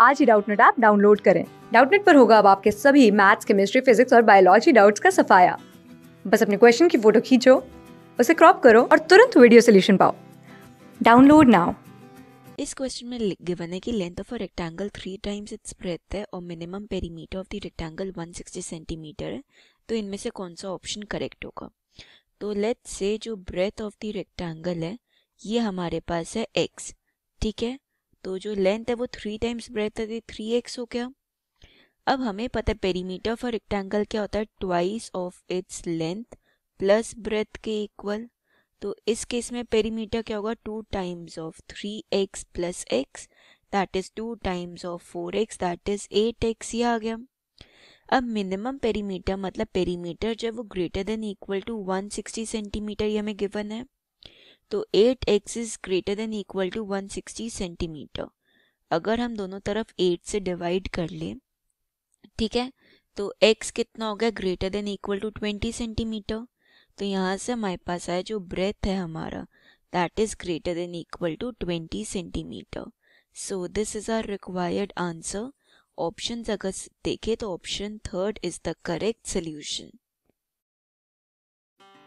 आज ही Doubtnut app download करें। डाउटनेट पर होगा अब आपके सभी मैथ्स, केमिस्ट्री, फिजिक्स और बायोलॉजी डाउट्स का सफाया। बस अपने क्वेश्चन की फ़ोटो खींचो, उसे क्रॉप करो और तुरंत वीडियो सोल्यूशन पाओ। Download now. इस क्वेश्चन में गिवन है कि length of a rectangle three times its breadth है और minimum perimeter of the rectangle 160 centimetre है तो इनमें से कौन सा ऑप्शन करेक्ट होगा? तो लेट्स से जो ब्रेथ ऑफ़ द रेक्टेंगल है, ये हमारे पास है एक्स ठीक है? तो जो लेंथ है वो थ्री टाइम्स ब्रेथ है थ्री एक्स हो गया। अब हमें पता है पेरीमीटर फॉर रेक्टेंगल क्या होता है? Twice of its length plus breadth के इक्वल तो इस केस में पेरीमीटर क्या होगा? Two times of three x plus x that is two times of four x that is eight x ये आ गया। अब मिनिमम पेरीमीटर मतलब पेरीमीटर जब वो greater than equal to 160 centimetre ये हमें गिवन है। तो 8 x is greater than equal to 160 centimetre अगर हम दोनों तरफ़ 8 से डिवाइड कर ले, ठीक है? तो x कितना हो गया? Greater than equal to 20 centimetre तो यहाँ से हमारे पास आया जो ब्रेथ है हमारा that is greater than equal to 20 centimetre so this is our required answer option अगर देखे तो option third is the correct solution